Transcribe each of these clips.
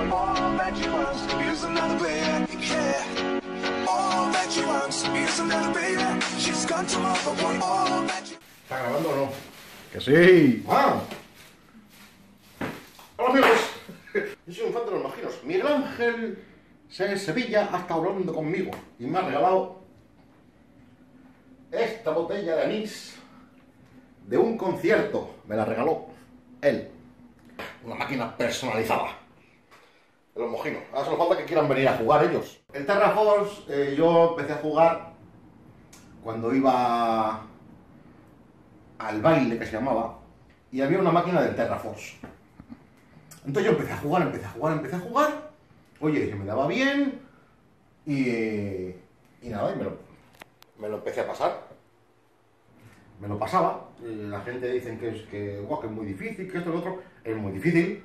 want, all that she wants is another baby. Yeah, all that she wants is another baby. She's got to love, but want all that she ¿Está grabando o no? Que sí. ¡Ah! Hola amigos, yo soy un fan de los maginos. Miguel Ángel de Sevilla ha estado hablando conmigo y me ha regalado esta botella de anís de un concierto. Me la regaló él. Una máquina personalizada. De los mojinos. Ahora solo falta que quieran venir a jugar ellos. El Terra Force eh, yo empecé a jugar cuando iba al baile que se llamaba y había una máquina del Terra Force. Entonces yo empecé a jugar, empecé a jugar, empecé a jugar. Oye, que me daba bien y, y nada, y me lo, me lo empecé a pasar. Me lo pasaba. la gente dice que es, que, guau, que es muy difícil, que esto y lo otro. Es muy difícil.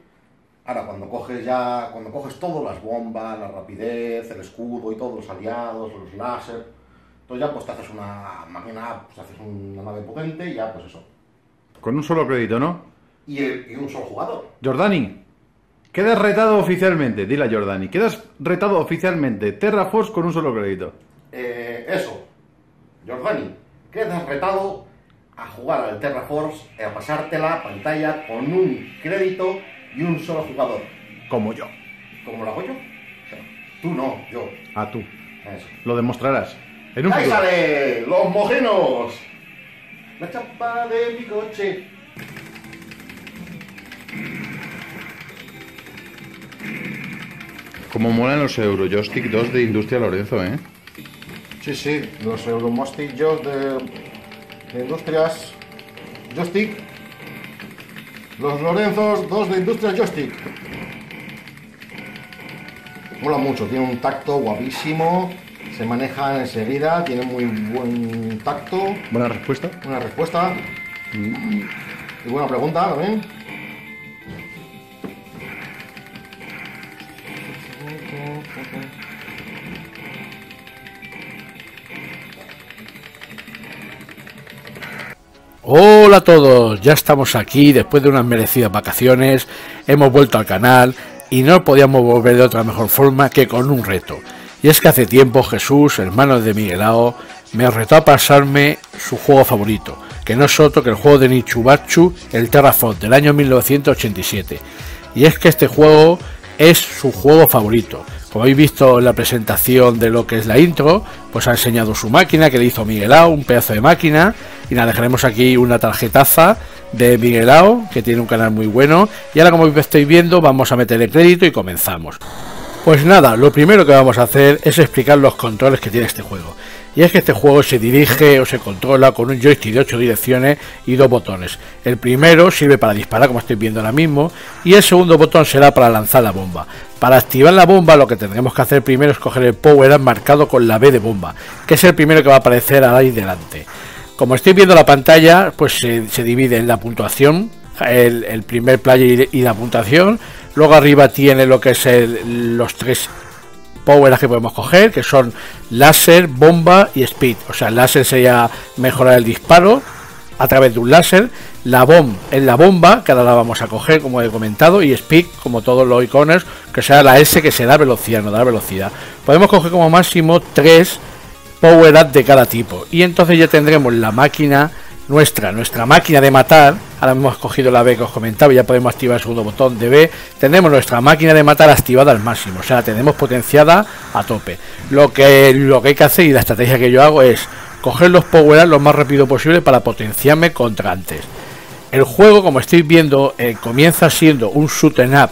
Ahora, cuando coges ya, cuando coges todo, las bombas, la rapidez, el escudo y todos los aliados, los láser, entonces ya pues te haces una máquina, pues te haces una nave potente y ya pues eso. Con un solo crédito, ¿no? Y, el- y un solo jugador. Jordani, quedas retado oficialmente. Dile a Jordani, quedas retado oficialmente. Terra Force con un solo crédito. Eh, eso, Jordani, quedas retado a jugar al Terra Force, a pasártela pantalla con un crédito y un solo jugador. Como yo. ¿Cómo lo hago yo? O sea, tú no, yo. A tú. Eso. Lo demostrarás. En un ¡Ahí futuro. sale! ¡Los mojinos! La chapa de mi coche. Como molan los Eurojoystick 2 de Industria Lorenzo, ¿eh? Sí, sí, los Euromostic Joy de, de Industrias Joystick. Los Lorenzos 2 de Industrias Joystick. Mola mucho, tiene un tacto guapísimo, se maneja enseguida, tiene muy buen tacto, Buena respuesta. una respuesta y buena pregunta también. Hola a todos, ya estamos aquí después de unas merecidas vacaciones, hemos vuelto al canal y no podíamos volver de otra mejor forma que con un reto. Y es que hace tiempo Jesús, hermano de Miguelao, me retó a pasarme su juego favorito, que no es otro que el juego de Nichubachu, el Terraform del año 1987. Y es que este juego es su juego favorito. Como habéis visto en la presentación de lo que es la intro, pues ha enseñado su máquina que le hizo Miguelao, un pedazo de máquina. Y nada, dejaremos aquí una tarjetaza de Miguelao, que tiene un canal muy bueno. Y ahora, como estáis viendo, vamos a meter el crédito y comenzamos. Pues nada, lo primero que vamos a hacer es explicar los controles que tiene este juego. Y es que este juego se dirige o se controla con un joystick de 8 direcciones y dos botones. El primero sirve para disparar, como estáis viendo ahora mismo, y el segundo botón será para lanzar la bomba. Para activar la bomba lo que tendremos que hacer primero es coger el power up marcado con la B de bomba, que es el primero que va a aparecer ahí delante. Como estáis viendo la pantalla, pues se, divide en la puntuación, el, primer player y, y la puntuación. Luego arriba tiene lo que es el- los tres power que podemos coger, que son láser, bomba y speed. O sea, el láser sería mejorar el disparo a través de un láser. La bomb es la bomba, que ahora la vamos a coger, como he comentado, y speed, como todos los iconos, que será la S que se da velocidad, no da velocidad. Podemos coger como máximo tres power up de cada tipo. Y entonces ya tendremos la máquina nuestra, nuestra máquina de matar. Ahora hemos cogido la B que os comentaba, ya podemos activar el segundo botón de B. Tenemos nuestra máquina de matar activada al máximo, o sea, la tenemos potenciada a tope. Lo que, lo que hay que hacer y la estrategia que yo hago es coger los power lo más rápido posible para potenciarme contra antes. El juego, como estáis viendo, eh, comienza siendo un shoot up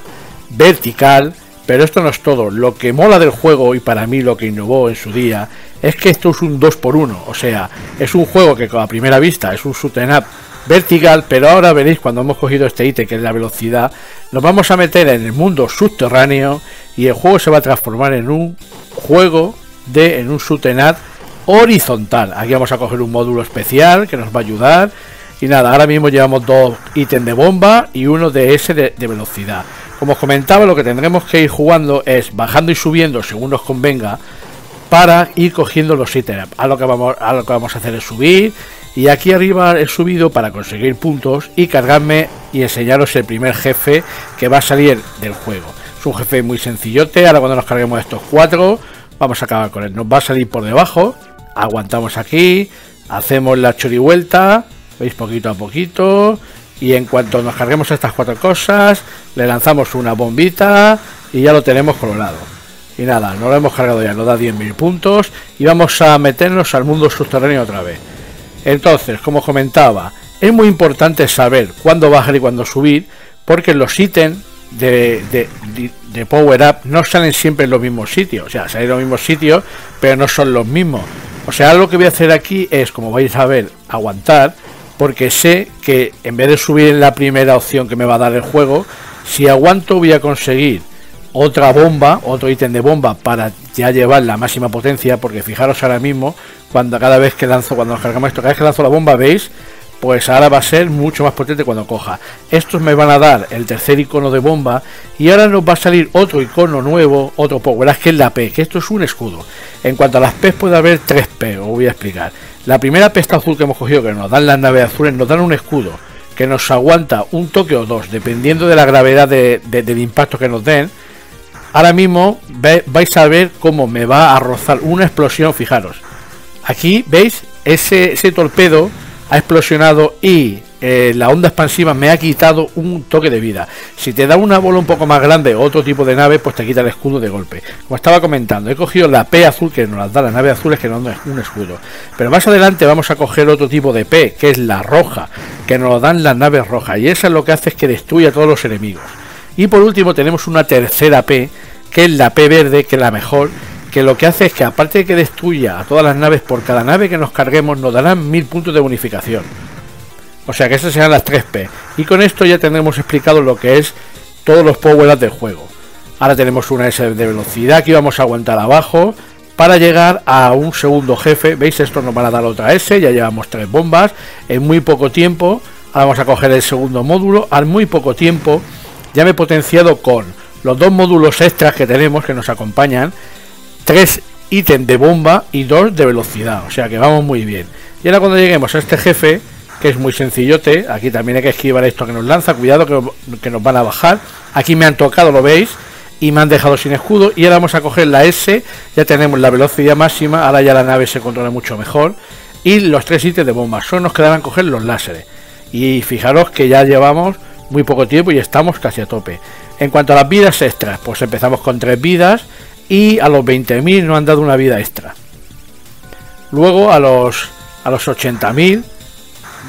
vertical, pero esto no es todo. Lo que mola del juego y para mí lo que innovó en su día es que esto es un 2x1, o sea, es un juego que a primera vista es un shoot 'em vertical, pero ahora veréis cuando hemos cogido este ítem que es la velocidad, nos vamos a meter en el mundo subterráneo y el juego se va a transformar en un juego de en un shoot 'em horizontal. Aquí vamos a coger un módulo especial que nos va a ayudar. Y nada, ahora mismo llevamos dos ítems de bomba y uno de ese de, de velocidad. Como os comentaba, lo que tendremos que ir jugando es bajando y subiendo según nos convenga para ir cogiendo los ítems. A lo que vamos, a hacer es subir. Y aquí arriba he subido para conseguir puntos y cargarme y enseñaros el primer jefe que va a salir del juego. Es un jefe muy sencillote. Ahora cuando nos carguemos estos cuatro, vamos a acabar con él. Nos va a salir por debajo. Aguantamos aquí. Hacemos la chorivuelta. Veis poquito a poquito. Y en cuanto nos carguemos estas cuatro cosas, le lanzamos una bombita y ya lo tenemos colorado. Y nada, no lo hemos cargado ya, nos da 10.000 puntos y vamos a meternos al mundo subterráneo otra vez. Entonces, como comentaba, es muy importante saber cuándo bajar y cuándo subir, porque los ítems de, de, Power Up no salen siempre en los mismos sitios. O sea, salen en los mismos sitios, pero no son los mismos. O sea, lo que voy a hacer aquí es, como vais a ver, aguantar, porque sé que en vez de subir en la primera opción que me va a dar el juego, si aguanto voy a conseguir otra bomba, otro ítem de bomba para ya llevar la máxima potencia, porque fijaros ahora mismo, cuando cada vez que lanzo, cuando nos cargamos esto, cada vez que lanzo la bomba, veis, pues ahora va a ser mucho más potente cuando coja. Estos me van a dar el tercer icono de bomba y ahora nos va a salir otro icono nuevo, otro power, que es la P, que esto es un escudo. En cuanto a las P puede haber tres P, os voy a explicar. La primera pesta azul que hemos cogido, que nos dan las naves azules, nos dan un escudo que nos aguanta un toque o dos, dependiendo de la gravedad del impacto que nos den Ahora mismo vais a ver cómo me va a rozar una explosión, fijaros. Aquí veis ese, torpedo ha explosionado y eh, la onda expansiva me ha quitado un toque de vida. Si te da una bola un poco más grande o otro tipo de nave, pues te quita el escudo de golpe. Como estaba comentando, he cogido la P azul que nos las da la nave azul, es que nos da un escudo. Pero más adelante vamos a coger otro tipo de P, que es la roja, que nos dan las naves rojas. Y esa es lo que hace es que destruya a todos los enemigos. Y por último tenemos una tercera P, que es la P verde, que es la mejor, que lo que hace es que aparte de que destruya a todas las naves, por cada nave que nos carguemos nos darán mil puntos de bonificación. O sea que esas serán las 3P. Y con esto ya tendremos explicado lo que es todos los power del juego. Ahora tenemos una S de velocidad que vamos a aguantar abajo para llegar a un segundo jefe. ¿Veis? Esto nos van a dar otra S, ya llevamos tres bombas en muy poco tiempo. Ahora vamos a coger el segundo módulo. Al muy poco tiempo ya me he potenciado con los dos módulos extras que tenemos que nos acompañan, tres ítems de bomba y dos de velocidad, o sea que vamos muy bien. Y ahora cuando lleguemos a este jefe, que es muy sencillote, aquí también hay que esquivar esto que nos lanza, cuidado que, que nos van a bajar, aquí me han tocado, lo veis, y me han dejado sin escudo, y ahora vamos a coger la S, ya tenemos la velocidad máxima, ahora ya la nave se controla mucho mejor, y los tres ítems de bomba, solo nos quedarán coger los láseres. Y fijaros que ya llevamos muy poco tiempo y estamos casi a tope. En cuanto a las vidas extras, pues empezamos con tres vidas y a los 20.000 nos han dado una vida extra. Luego a los a los 80.000,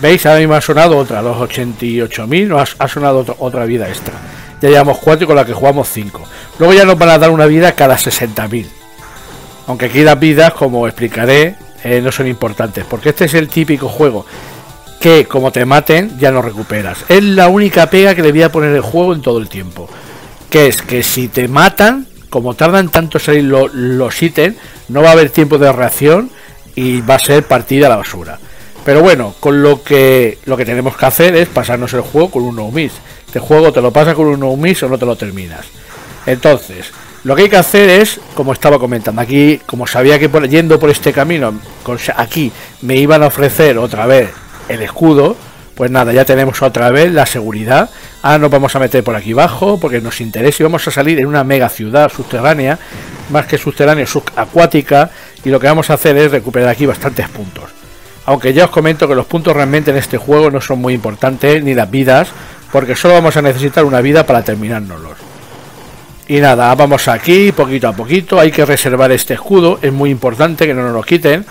veis, ahora mismo ha sonado otra, a los 88.000 nos ha, sonado otra, vida extra. Ya llevamos cuatro y con la que jugamos 5. Luego ya nos van a dar una vida cada 60.000. Aunque aquí las vidas, como explicaré, eh, no son importantes, porque este es el típico juego que como te maten ya no recuperas. Es la única pega que le voy a poner el juego en todo el tiempo. Que es que si te matan, como tardan tanto salir los ítems, no va a haber tiempo de reacción y va a ser partida a la basura. Pero bueno, con lo que lo que tenemos que hacer es pasarnos el juego con un no miss. Este juego te lo pasa con un no miss o no te lo terminas. Entonces, lo que hay que hacer es, como estaba comentando aquí, como sabía que yendo por este camino, aquí me iban a ofrecer otra vez el escudo, pues nada, ya tenemos otra vez la seguridad. Ahora nos vamos a meter por aquí abajo porque nos interesa y vamos a salir en una mega ciudad subterránea, más que subterránea, subacuática, y lo que vamos a hacer es recuperar aquí bastantes puntos. Aunque ya os comento que los puntos realmente en este juego no son muy importantes, ni las vidas, porque solo vamos a necesitar una vida para terminárnoslos. Y nada, vamos aquí, poquito a poquito, hay que reservar este escudo, es muy importante que no nos lo quiten,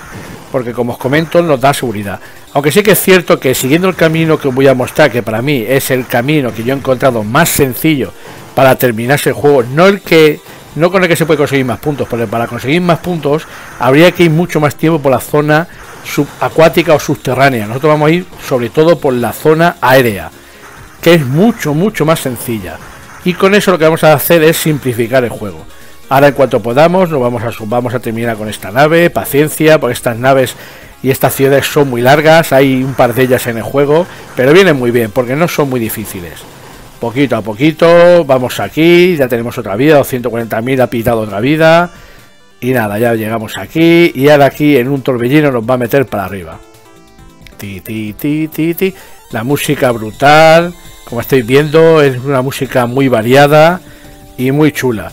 porque como os comento nos da seguridad. Aunque sí que es cierto que siguiendo el camino que os voy a mostrar, que para mí es el camino que yo he encontrado más sencillo para terminarse el juego, no el que no con el que se puede conseguir más puntos, porque para conseguir más puntos habría que ir mucho más tiempo por la zona subacuática o subterránea. Nosotros vamos a ir sobre todo por la zona aérea, que es mucho, mucho más sencilla. Y con eso lo que vamos a hacer es simplificar el juego. Ahora en cuanto podamos nos vamos a, vamos a terminar con esta nave, paciencia, porque estas naves y estas ciudades son muy largas, hay un par de ellas en el juego, pero vienen muy bien porque no son muy difíciles. Poquito a poquito, vamos aquí, ya tenemos otra vida, 240.000 ha pitado otra vida. Y nada, ya llegamos aquí y ahora aquí en un torbellino nos va a meter para arriba. Ti, ti, ti, ti, ti. La música brutal, como estáis viendo, es una música muy variada. y muy chula.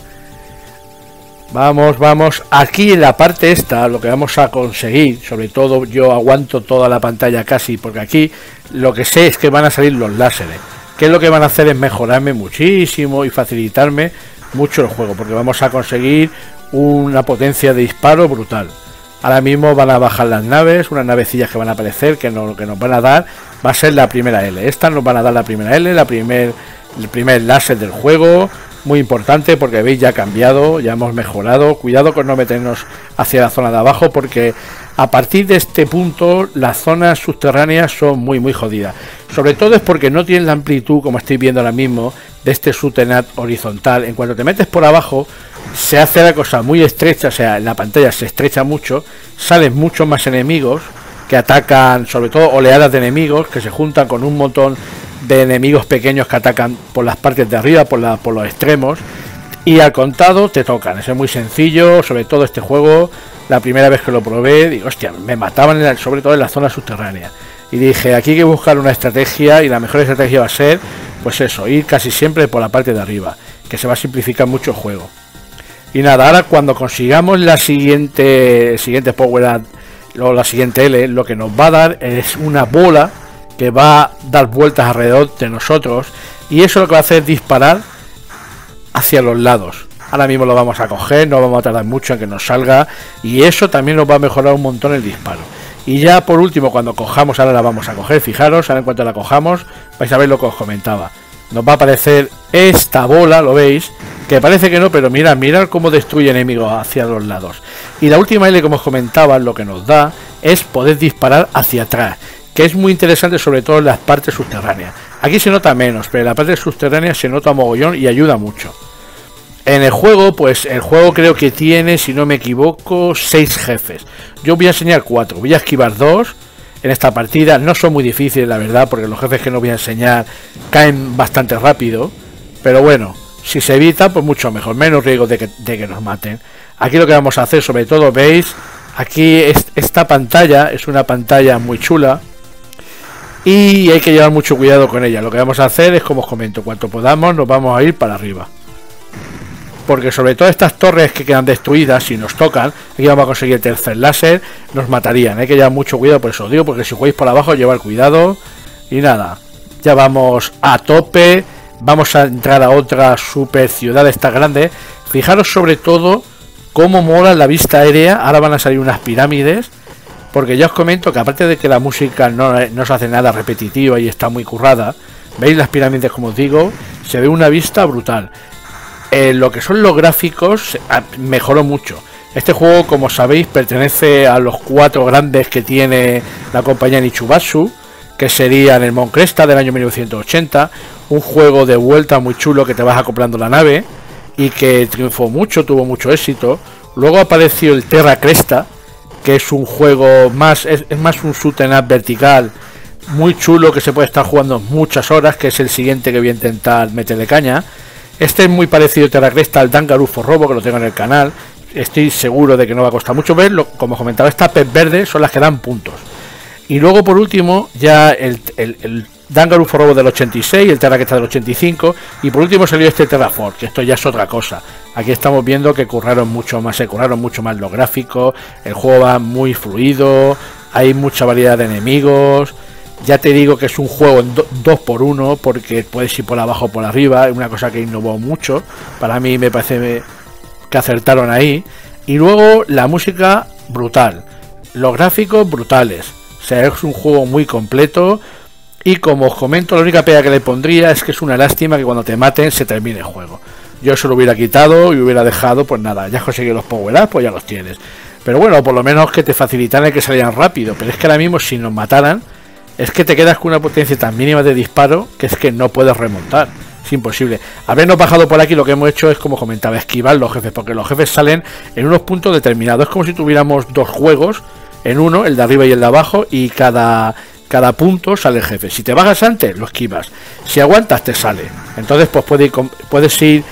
Vamos, vamos. Aquí en la parte esta, lo que vamos a conseguir, sobre todo yo aguanto toda la pantalla casi, porque aquí lo que sé es que van a salir los láseres. Que lo que van a hacer es mejorarme muchísimo y facilitarme mucho el juego, porque vamos a conseguir una potencia de disparo brutal. Ahora mismo van a bajar las naves, unas navecillas que van a aparecer, que lo que nos van a dar va a ser la primera L. Estas nos van a dar la primera L, la primer, el primer láser del juego, muy importante porque veis ya ha cambiado, ya hemos mejorado. Cuidado con no meternos hacia la zona de abajo porque a partir de este punto las zonas subterráneas son muy muy jodidas. Sobre todo es porque no tienen la amplitud como estáis viendo ahora mismo de este subtenat horizontal. En cuanto te metes por abajo se hace la cosa muy estrecha, o sea, la pantalla se estrecha mucho, salen muchos más enemigos que atacan, sobre todo oleadas de enemigos que se juntan con un montón de enemigos pequeños que atacan por las partes de arriba, por, la, por los extremos. Y al contado te tocan. Es muy sencillo, sobre todo este juego. La primera vez que lo probé, digo, hostia, me mataban sobre todo en la zona subterránea. Y dije, aquí hay que buscar una estrategia y la mejor estrategia va a ser, pues eso, ir casi siempre por la parte de arriba, que se va a simplificar mucho el juego. Y nada, ahora cuando consigamos la siguiente, siguiente Power Up, o la siguiente L, lo que nos va a dar es una bola que va a dar vueltas alrededor de nosotros y eso lo que va a hacer es disparar hacia los lados. Ahora mismo lo vamos a coger, no vamos a tardar mucho en que nos salga y eso también nos va a mejorar un montón el disparo. Y ya por último, cuando cojamos, ahora la vamos a coger, fijaros, ahora en cuanto la cojamos, vais a ver lo que os comentaba. Nos va a aparecer esta bola, lo veis, que parece que no, pero mirad, mirad cómo destruye enemigos hacia los lados. Y la última L, como os comentaba, lo que nos da es poder disparar hacia atrás que es muy interesante sobre todo en las partes subterráneas. Aquí se nota menos, pero en la parte subterránea se nota mogollón y ayuda mucho. En el juego, pues el juego creo que tiene, si no me equivoco, seis jefes. Yo voy a enseñar cuatro, voy a esquivar dos en esta partida. No son muy difíciles, la verdad, porque los jefes que no voy a enseñar caen bastante rápido. Pero bueno, si se evita, pues mucho mejor, menos riesgo de que, de que nos maten. Aquí lo que vamos a hacer, sobre todo, veis, aquí esta pantalla es una pantalla muy chula y hay que llevar mucho cuidado con ella. Lo que vamos a hacer es, como os comento, cuanto podamos nos vamos a ir para arriba. Porque sobre todo estas torres que quedan destruidas, si nos tocan, aquí vamos a conseguir el tercer láser, nos matarían. Hay que llevar mucho cuidado, por eso os digo, porque si jugáis por abajo, llevar cuidado. Y nada, ya vamos a tope. Vamos a entrar a otra super ciudad, esta grande. Fijaros sobre todo cómo mola la vista aérea. Ahora van a salir unas pirámides porque ya os comento que aparte de que la música no, no se hace nada repetitiva y está muy currada, veis las pirámides como os digo, se ve una vista brutal. En lo que son los gráficos ah, mejoró mucho. Este juego, como sabéis, pertenece a los cuatro grandes que tiene la compañía Nichubatsu, que serían el Moncresta del año 1980, un juego de vuelta muy chulo que te vas acoplando la nave y que triunfó mucho, tuvo mucho éxito. Luego apareció el Terra Cresta, que es un juego más, es, más un shoot up vertical, muy chulo que se puede estar jugando muchas horas, que es el siguiente que voy a intentar meterle caña. Este es muy parecido a Terra Cresta al Dangarufo Robo, que lo tengo en el canal. Estoy seguro de que no va a costar mucho verlo. Como comentaba, estas pez verdes son las que dan puntos. Y luego, por último, ya el, el, Dangarufo Robo del 86, el Terra Cresta del 85. Y por último salió este Terraform, que esto ya es otra cosa. Aquí estamos viendo que curraron mucho más, se curraron mucho más los gráficos, el juego va muy fluido, hay mucha variedad de enemigos. Ya te digo que es un juego en 2 por 1 porque puedes ir por abajo o por arriba, es una cosa que innovó mucho. Para mí me parece que acertaron ahí. Y luego la música brutal, los gráficos brutales. O sea, es un juego muy completo. Y como os comento, la única pega que le pondría es que es una lástima que cuando te maten se termine el juego. Yo se lo hubiera quitado y hubiera dejado, pues nada, ya has conseguido los power pues ya los tienes. Pero bueno, por lo menos que te facilitaran que salieran rápido. Pero es que ahora mismo si nos mataran, es que te quedas con una potencia tan mínima de disparo que es que no puedes remontar. Es imposible. Habernos bajado por aquí, lo que hemos hecho es, como comentaba, esquivar los jefes, porque los jefes salen en unos puntos determinados. Es como si tuviéramos dos juegos en uno, el de arriba y el de abajo, y cada, cada punto sale el jefe. Si te bajas antes, lo esquivas. Si aguantas, te sale. Entonces, pues puedes, puedes ir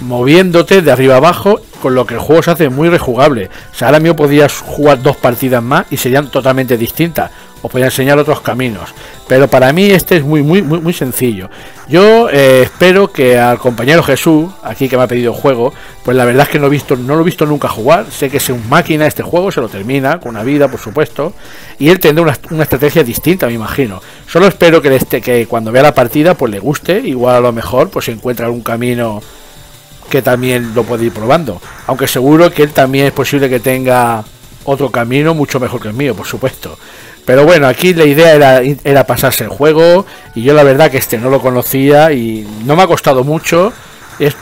moviéndote de arriba abajo, con lo que el juego se hace muy rejugable. O sea, ahora mismo podrías jugar dos partidas más y serían totalmente distintas. Os voy a enseñar otros caminos. Pero para mí este es muy, muy, muy, muy sencillo. Yo eh, espero que al compañero Jesús, aquí que me ha pedido juego, pues la verdad es que no, he visto, no lo he visto nunca jugar. Sé que es un máquina este juego, se lo termina, con una vida, por supuesto. Y él tendrá una, una estrategia distinta, me imagino. Solo espero que, este, que cuando vea la partida, pues le guste. Igual a lo mejor, pues encuentra algún camino que también lo puede ir probando. Aunque seguro que él también es posible que tenga otro camino mucho mejor que el mío, por supuesto. Pero bueno, aquí la idea era, era pasarse el juego y yo la verdad que este no lo conocía y no me ha costado mucho. Es,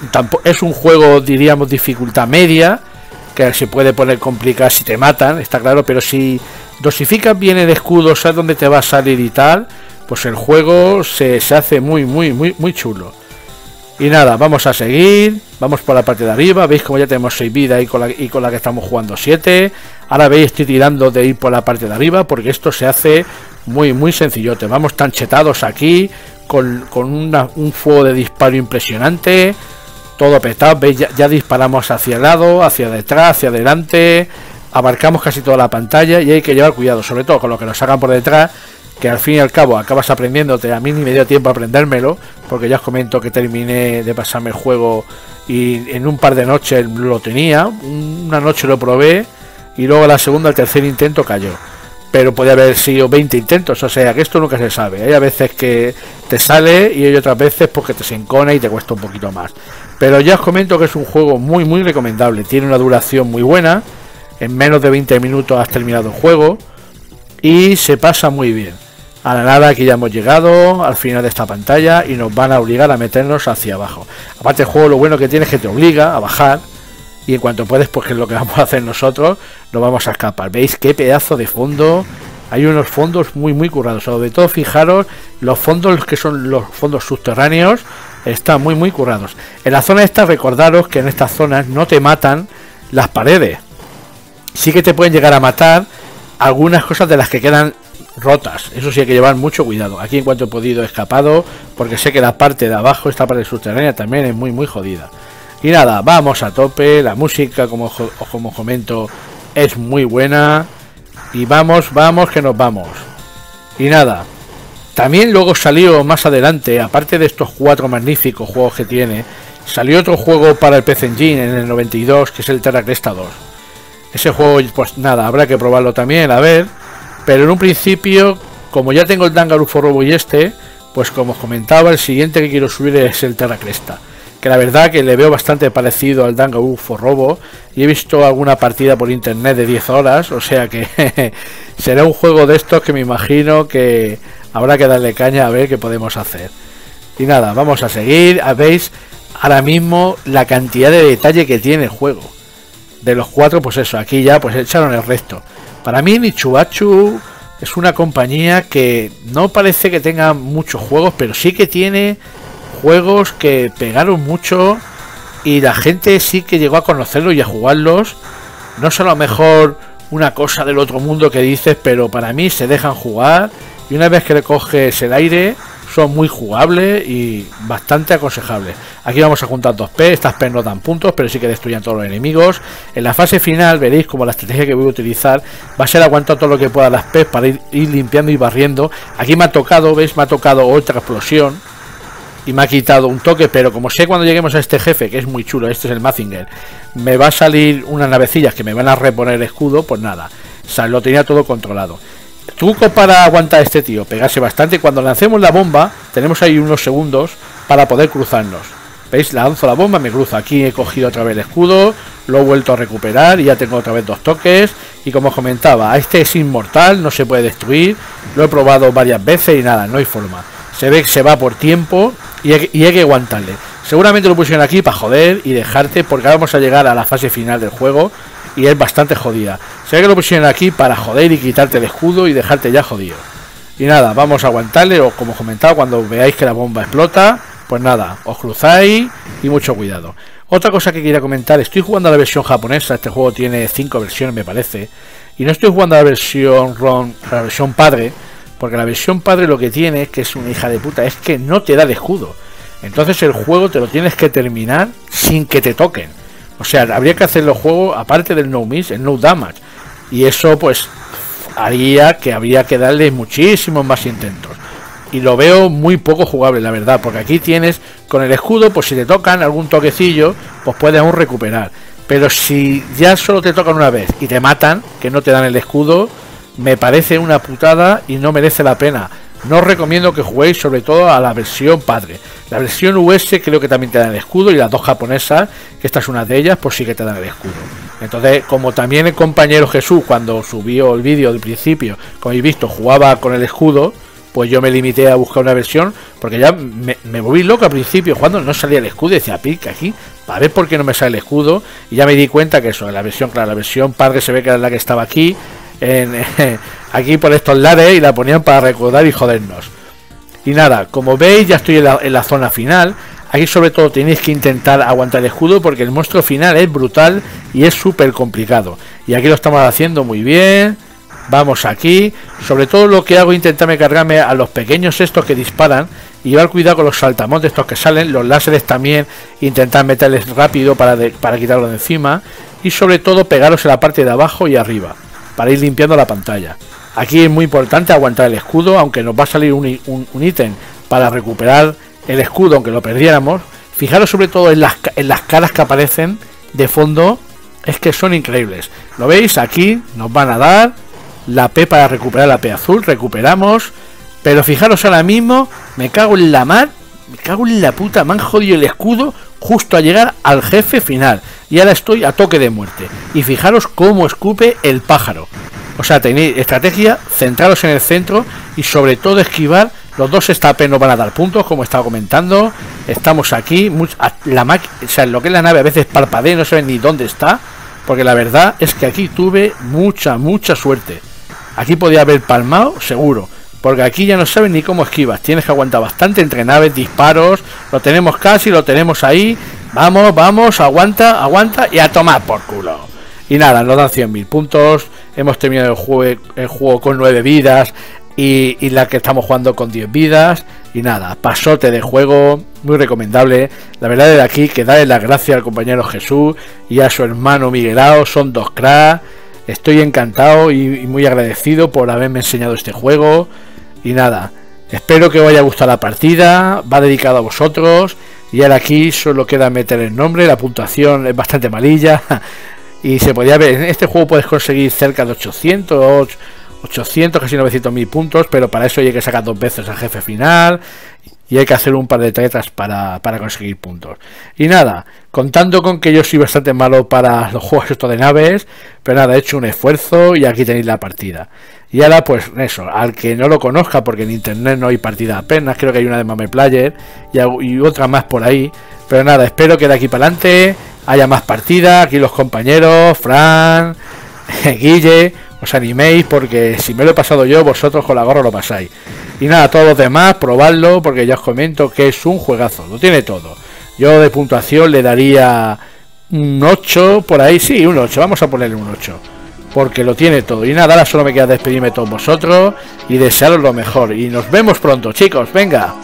es un juego, diríamos, dificultad media, que se puede poner complicado si te matan, está claro, pero si dosificas bien el escudo, sabes dónde te va a salir y tal, pues el juego se, se hace muy, muy, muy, muy chulo. Y nada, vamos a seguir. Vamos por la parte de arriba. Veis como ya tenemos 6 vidas y con, la, que estamos jugando 7. Ahora veis, estoy tirando de ir por la parte de arriba porque esto se hace muy, muy sencillote. Vamos tan chetados aquí con, un fuego de disparo impresionante. Todo petado. Veis, ya, ya disparamos hacia el lado, hacia detrás, hacia adelante. Abarcamos casi toda la pantalla y hay que llevar cuidado, sobre todo con lo que nos hagan por detrás que al fin y al cabo acabas aprendiéndote, a mí ni me dio tiempo a aprendérmelo, porque ya os comento que terminé de pasarme el juego y en un par de noches lo tenía, una noche lo probé y luego la segunda, el tercer intento cayó. Pero podía haber sido 20 intentos, o sea que esto nunca se sabe. Hay a veces que te sale y hay otras veces porque te se encona y te cuesta un poquito más. Pero ya os comento que es un juego muy muy recomendable, tiene una duración muy buena, en menos de 20 minutos has terminado el juego y se pasa muy bien. A la nada que ya hemos llegado al final de esta pantalla y nos van a obligar a meternos hacia abajo. Aparte el juego lo bueno que tiene es que te obliga a bajar y en cuanto puedes, pues que es lo que vamos a hacer nosotros, nos vamos a escapar. ¿Veis qué pedazo de fondo? Hay unos fondos muy muy currados. Sobre todo fijaros los fondos que son los fondos subterráneos están muy muy currados. En la zona esta recordaros que en estas zonas no te matan las paredes. Sí que te pueden llegar a matar algunas cosas de las que quedan rotas. Eso sí hay que llevar mucho cuidado. Aquí en cuanto he podido he escapado porque sé que la parte de abajo, esta parte subterránea también es muy muy jodida. Y nada, vamos a tope, la música como, como comento es muy buena y vamos, vamos que nos vamos. Y nada, también luego salió más adelante, aparte de estos cuatro magníficos juegos que tiene, salió otro juego para el PC Engine en el 92 que es el Terra Cresta 2. Ese juego, pues nada, habrá que probarlo también, a ver. Pero en un principio, como ya tengo el Dangarufo Robo y este, pues como os comentaba, el siguiente que quiero subir es el Terra Cresta. Que la verdad que le veo bastante parecido al Dangarufo Robo. Y he visto alguna partida por internet de 10 horas. O sea que será un juego de estos que me imagino que habrá que darle caña a ver qué podemos hacer. Y nada, vamos a seguir. Veis ahora mismo la cantidad de detalle que tiene el juego. De los cuatro, pues eso, aquí ya pues echaron el resto. Para mí Nichuachu es una compañía que no parece que tenga muchos juegos, pero sí que tiene juegos que pegaron mucho y la gente sí que llegó a conocerlos y a jugarlos. No es a lo mejor una cosa del otro mundo que dices, pero para mí se dejan jugar y una vez que le coges el aire son muy jugables y bastante aconsejables. Aquí vamos a juntar dos P, estas P no dan puntos, pero sí que destruyen todos los enemigos. En la fase final veréis como la estrategia que voy a utilizar va a ser aguantar todo lo que pueda las P para ir, limpiando y barriendo. Aquí me ha tocado, veis, me ha tocado otra explosión y me ha quitado un toque, pero como sé cuando lleguemos a este jefe, que es muy chulo, este es el Mazinger, me va a salir unas navecillas que me van a reponer el escudo, pues nada, o lo tenía todo controlado. Truco para aguantar a este tío, pegarse bastante. Cuando lancemos la bomba, tenemos ahí unos segundos para poder cruzarnos. ¿Veis? Lanzo la bomba, me cruzo. Aquí he cogido otra vez el escudo, lo he vuelto a recuperar y ya tengo otra vez dos toques. Y como os comentaba, este es inmortal, no se puede destruir. Lo he probado varias veces y nada, no hay forma. Se ve que se va por tiempo y hay, y hay que aguantarle. Seguramente lo pusieron aquí para joder y dejarte, porque ahora vamos a llegar a la fase final del juego y es bastante jodida. Ve que lo pusieron aquí para joder y quitarte el escudo y dejarte ya jodido. Y nada, vamos a aguantarle, o como comentaba, cuando veáis que la bomba explota, pues nada, os cruzáis y mucho cuidado. Otra cosa que quería comentar, estoy jugando a la versión japonesa, este juego tiene cinco versiones me parece, y no estoy jugando a la versión ROM, la versión padre, porque la versión padre lo que tiene que es una hija de puta, es que no te da el escudo. Entonces el juego te lo tienes que terminar sin que te toquen. O sea, habría que hacer los juegos aparte del no miss, el no damage. Y eso pues haría que habría que darle muchísimos más intentos. Y lo veo muy poco jugable, la verdad, porque aquí tienes con el escudo, pues si te tocan algún toquecillo, pues puedes aún recuperar. Pero si ya solo te tocan una vez y te matan, que no te dan el escudo, me parece una putada y no merece la pena. No os recomiendo que juguéis sobre todo a la versión padre. La versión US creo que también te dan el escudo y las dos japonesas, que esta es una de ellas, pues sí que te dan el escudo. Entonces, como también el compañero Jesús cuando subió el vídeo del principio, como habéis visto, jugaba con el escudo, pues yo me limité a buscar una versión, porque ya me, me moví loco al principio, cuando no salía el escudo, decía, pica aquí, para ver por qué no me sale el escudo, y ya me di cuenta que eso, la versión, claro, la versión padre se ve que era la que estaba aquí, en, aquí por estos lares, y la ponían para recordar y jodernos. Y nada, como veis, ya estoy en la, zona final. Aquí sobre todo tenéis que intentar aguantar el escudo porque el monstruo final es brutal y es súper complicado. Y aquí lo estamos haciendo muy bien. Vamos aquí. Sobre todo lo que hago es intentarme cargarme a los pequeños estos que disparan. Y llevar cuidado con los saltamontes estos que salen. Los láseres también. Intentar meterles rápido para, para quitarlo de encima. Y sobre todo pegaros en la parte de abajo y arriba. Para ir limpiando la pantalla. Aquí es muy importante aguantar el escudo. Aunque nos va a salir un, un, ítem para recuperar el escudo, aunque lo perdiéramos. Fijaros sobre todo en las, en las caras que aparecen de fondo. Es que son increíbles. ¿Lo veis? Aquí nos van a dar la P para recuperar la P azul. Recuperamos. Pero fijaros ahora mismo. Me cago en la mar. Me cago en la puta. Me han jodido el escudo justo a llegar al jefe final. Y ahora estoy a toque de muerte. Y fijaros cómo escupe el pájaro. O sea, tenéis estrategia, centraros en el centro y sobre todo esquivar. Los dos estapes nos van a dar puntos, como estaba comentando. Estamos aquí. La o sea, lo que es la nave a veces parpadea, no saben ni dónde está. Porque la verdad es que aquí tuve mucha, mucha suerte. Aquí podía haber palmado, seguro. Porque aquí ya no saben ni cómo esquivas. Tienes que aguantar bastante entre naves, disparos. Lo tenemos casi, lo tenemos ahí. Vamos, vamos, aguanta, aguanta y a tomar por culo. Y nada, nos dan 100.000 puntos. Hemos terminado el juego, el juego con 9 vidas. Y, la que estamos jugando con 10 vidas. Y nada, pasote de juego. Muy recomendable. La verdad es de aquí que darle las gracias al compañero Jesús y a su hermano Miguelao. Son dos cracks. Estoy encantado y, y muy agradecido por haberme enseñado este juego. Y nada, espero que os haya gustado la partida. Va dedicado a vosotros. Y ahora aquí solo queda meter el nombre. La puntuación es bastante malilla. y se podía ver, en este juego puedes conseguir cerca de 800, 800, casi 900 mil puntos, pero para eso hay que sacar dos veces al jefe final y hay que hacer un par de tretas para, para conseguir puntos. Y nada, contando con que yo soy bastante malo para los juegos estos de naves, pero nada, he hecho un esfuerzo y aquí tenéis la partida. Y ahora, pues eso, al que no lo conozca, porque en internet no hay partida apenas, creo que hay una de Mame Player y, y otra más por ahí. Pero nada, espero que de aquí para adelante haya más partidas. Aquí los compañeros, Fran, Guille, os animéis porque si me lo he pasado yo, vosotros con la gorra lo pasáis. Y nada, todos los demás, probadlo porque ya os comento que es un juegazo, lo tiene todo. Yo de puntuación le daría un 8 por ahí, sí, un 8, vamos a ponerle un 8. Porque lo tiene todo. Y nada, ahora solo me queda despedirme de todos vosotros y desearos lo mejor. Y nos vemos pronto, chicos, venga.